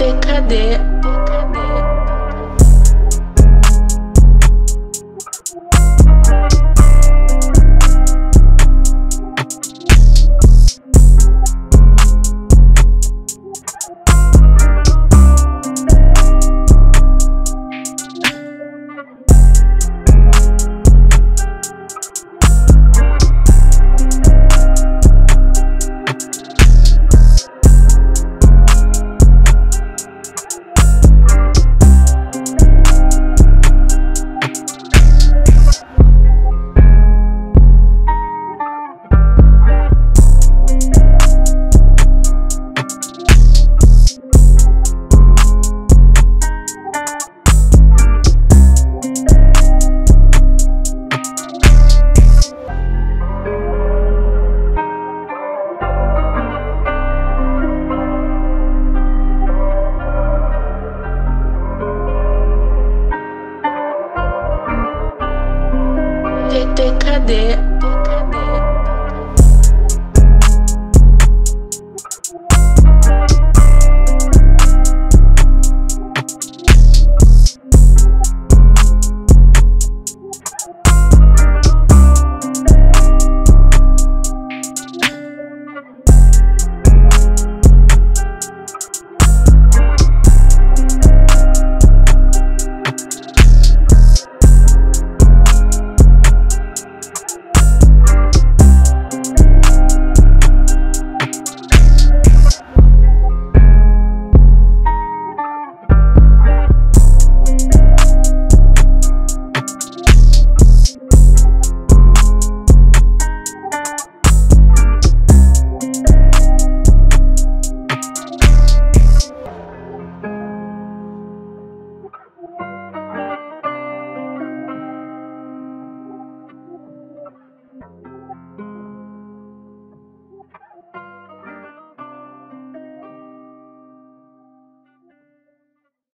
TTKD. TTKD